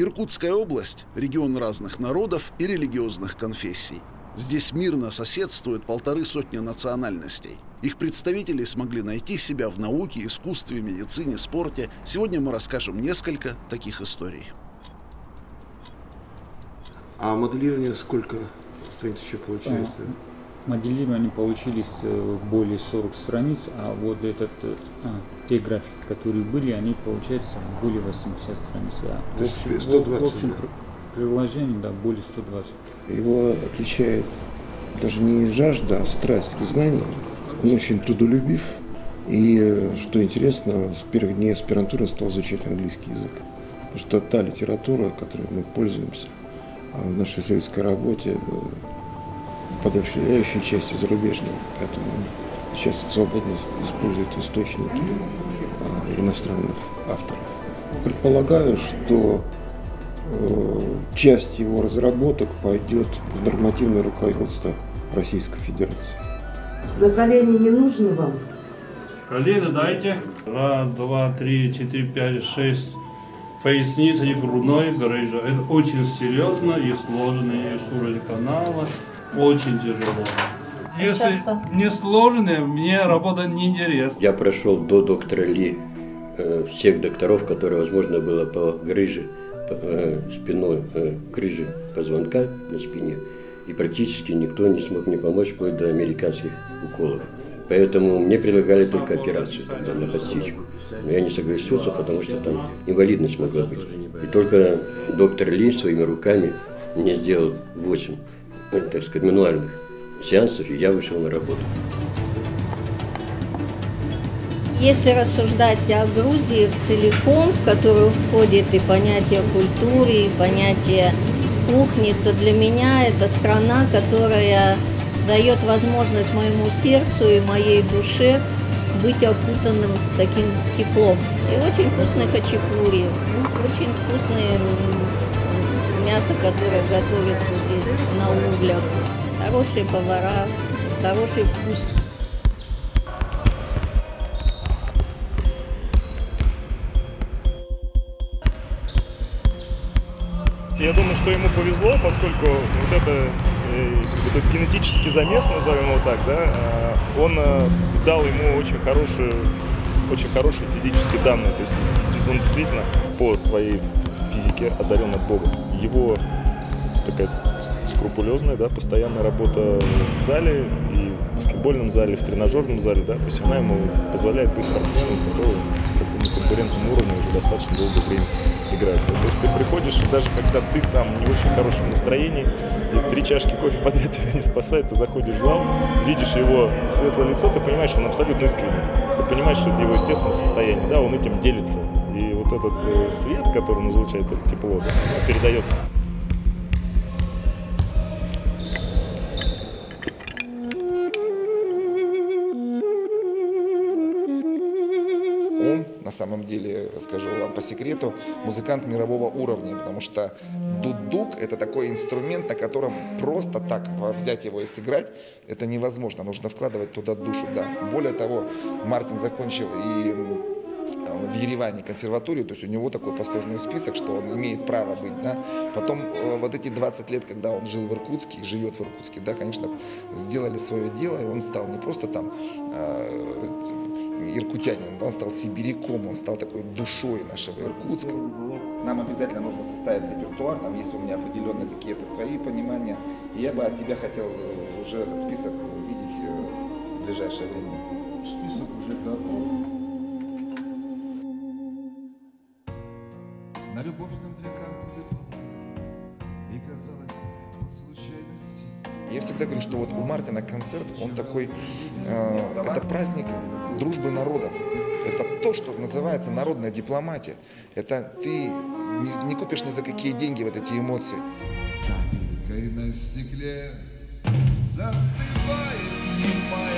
Иркутская область – регион разных народов и религиозных конфессий. Здесь мирно соседствует полторы сотни национальностей. Их представители смогли найти себя в науке, искусстве, медицине, спорте. Сегодня мы расскажем несколько таких историй. А моделирование сколько страниц еще получается? Моделирование получились э, более 40 страниц, а вот этот, э, а, те графики, которые были, они, получается, более 80 страниц. А То есть 120, в общем, да? приложение, да, более 120. Его отличает даже не жажда, а страсть к знаниям. Он очень трудолюбив. И, э, что интересно, с первых дней аспирантуры стал изучать английский язык. Потому что та литература, которой мы пользуемся а в нашей советской работе, подавляющей части зарубежная. Поэтому сейчас свободно использует источники а, иностранных авторов. Предполагаю, что э, часть его разработок пойдет в нормативное руководство Российской Федерации. На колени не нужно вам? Колено дайте. Раз, два, три, четыре, пять, шесть. Поясница и грудной грыжа. Это очень серьезно и сложно. И суры канала. Очень тяжело. Если часто? не сложное, мне работа не интересна. Я прошел до доктора Ли э, всех докторов, которые возможно было по грыже, по, э, спиной, э, грыже позвонка на спине. И практически никто не смог мне помочь вплоть до американских уколов. Поэтому мне предлагали только операцию тогда на подсечку. Но я не согласился, потому что там инвалидность могла быть. И только доктор Ли своими руками мне сделал 8, э, так сказать, мануальных сеансов, и я вышел на работу. Если рассуждать о Грузии в целиком, в которую входит и понятие культуры, и понятие кухни, то для меня это страна, которая дает возможность моему сердцу и моей душе быть окутанным таким теплом. И очень вкусные хачапури, очень вкусные мясо, которое готовится здесь на углях, хорошие повара, хороший вкус. Я думаю, что ему повезло, поскольку вот это, этот генетический замес, назовем его так, да, э, он э, дал ему очень хорошую, очень хорошие физические данные. То есть он действительно по своей физике одарен от Бога. Его такая скрупулезная, да, постоянная работа в зале и в баскетбольном зале, в тренажерном зале, да, то есть она ему позволяет быть спортсменом, который на конкурентном уровне уже достаточно долгое время играет. То есть ты приходишь, и даже когда ты сам не очень в хорошем настроении, и три чашки кофе подряд тебя не спасает, ты заходишь в зал, видишь его светлое лицо, ты понимаешь, что он абсолютно искренний. Ты понимаешь, что это его естественное состояние, да, он этим делится. Вот этот э, свет, который он излучает, это тепло, передается. Он, на самом деле, скажу вам по секрету, музыкант мирового уровня, потому что дудук – это такой инструмент, на котором просто так взять его и сыграть, это невозможно. Нужно вкладывать туда душу, да. Более того, Мартин закончил и в Ереване консерваторию, то есть у него такой послужной список, что он имеет право быть, да. Потом э, вот эти 20 лет, когда он жил в Иркутске, живет в Иркутске, да, конечно, сделали свое дело, и он стал не просто там э, иркутянином, да, он стал сибиряком, он стал такой душой нашего Иркутска. Нам обязательно нужно составить репертуар, там есть у меня определенные какие-то свои понимания, и я бы от тебя хотел э, уже этот список увидеть в ближайшее время. Список уже готов. На любовь нам две карты выпало, и казалось по случайности. Я всегда говорю, что вот у Мартина концерт, он такой, э, это праздник дружбы народов. Это то, что называется народная дипломатия. Это ты не, не купишь ни за какие деньги вот эти эмоции. Капелькой на стекле застывает немая